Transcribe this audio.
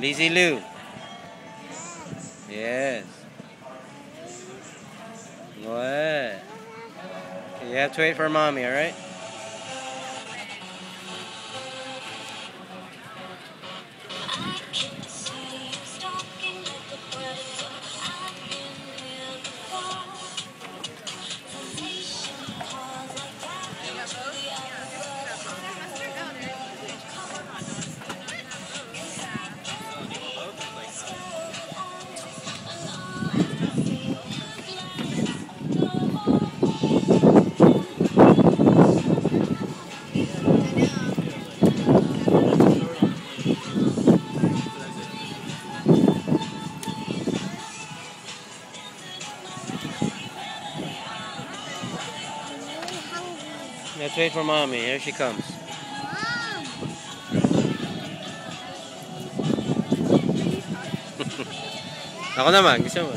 Lizzie Lou. Yes. What? You have to wait for mommy, alright? Let's wait for mommy. Here she comes. Ako naman, gusto mo?